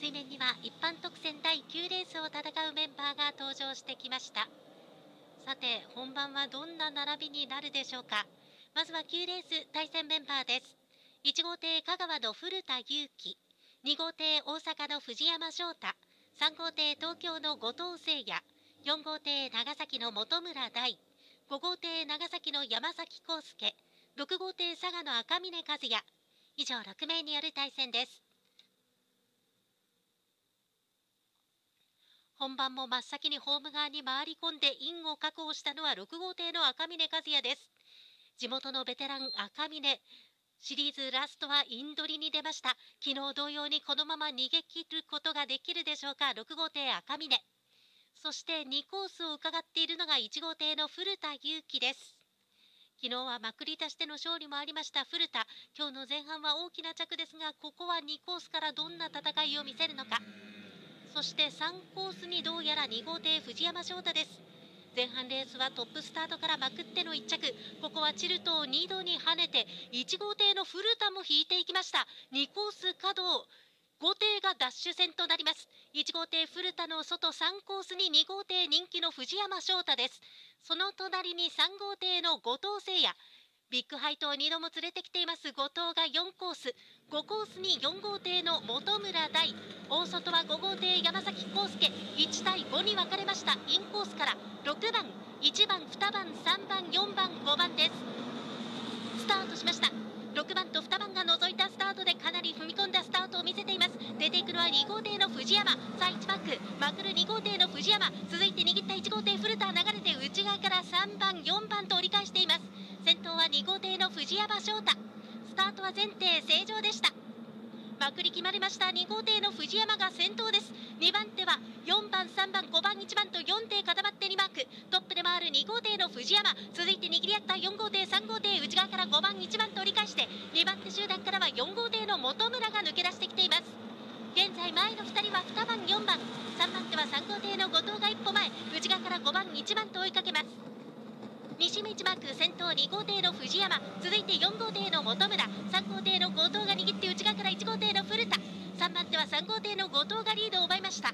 水面には一般特選第9レースを戦うメンバーが登場してきました。さて本番はどんな並びになるでしょうか。まずは9レース対戦メンバーです。1号艇香川の古田裕樹2号艇大阪の藤山翔太。3号艇東京の後藤誠也。4号艇長崎の本村大。5号艇長崎の山崎康介。6号艇佐賀の赤嶺和也。以上6名による対戦です。本番も真っ先にホーム側に回り込んでインを確保したのは6号艇の赤嶺和也です。地元のベテラン赤嶺シリーズラストはインドリに出ました。昨日同様にこのまま逃げ切ることができるでしょうか。6号艇赤嶺そして2コースを伺っているのが1号艇の古田裕樹です。昨日はまくり出しての勝利もありました。古田今日の前半は大きな着ですがここは2コースからどんな戦いを見せるのか。そして3コースにどうやら2号艇藤山翔太です。前半レースはトップスタートからまくっての1着。ここはチルトを2度に跳ねて1号艇の古田も引いていきました。2コース稼働。5艇がダッシュ戦となります。1号艇古田の外3コースに2号艇人気の藤山翔太です。その隣に3号艇の後藤誠也。ビッグハイトを2度も連れてきています後藤が4コース。5コースに4号艇の本村大。大外は5号艇山崎康介。1対5に分かれました。インコースから。6番。1番2番3番4番5番です。スタートしました。6番と2番が覗いたスタートでかなり踏み込んだスタートを見せています。出ていくのは2号艇の藤山。さあ1バックまくる2号艇の藤山。続いて握った1号艇古田流れて内側から3番4番と折り返しています。先頭は2号艇の藤山翔太。タートは前提正常でした。まくり決まりました。2号艇の藤山が先頭です。2番手は4番3番5番1番と4艇固まって2マーク。トップで回る2号艇の藤山。続いて握り合った4号艇3号艇内側から5番1番と折り返して2番手集団からは4号艇の本村が抜け出してきています。現在前の2人は2番4番。3番手は3号艇の後藤が一歩前。内側から5番1番と追いかけます。西道マーク先頭2号艇の藤山。続いて4号艇の本村。3号艇の後藤が握って内側から1号艇の古田。3番手は3号艇の後藤がリードを奪いました。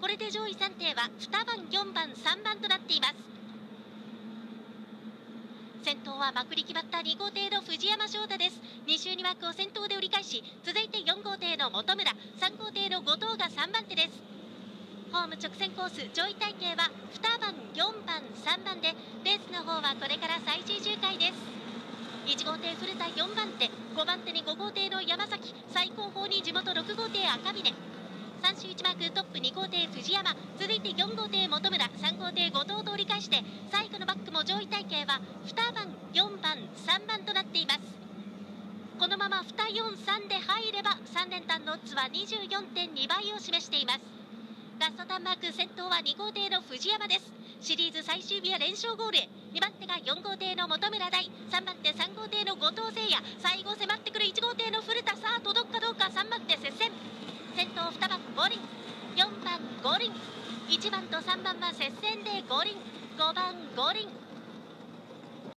これで上位3艇は2番4番3番となっています。先頭はまくり決まった2号艇の藤山翔太です。2周2枠を先頭で折り返し続いて4号艇の本村3号艇の後藤が3番手ですホーム直線コース上位体系は2番4番3番でレースの方はこれから最終周回です。1号艇古田4番手5番手に5号艇の山崎最高峰に地元6号艇赤峰3周1マークトップ2号艇藤山。続いて4号艇本村3号艇後藤と折り返して最後のバックも上位体系は2番4番3番となっています。このまま243で入れば3連単のオッズは24.2倍を示しています。ラストタンマーク先頭は2号艇の藤山です。シリーズ最終日は連勝ゴールへ。2番手が4号艇の本村大。3番手3号艇の後藤誠也。最後迫ってくる1号艇の古田さあ届くかどうか。3番手接戦。先頭2番五輪。4番五輪。1番と3番は接戦で五輪。5番五輪。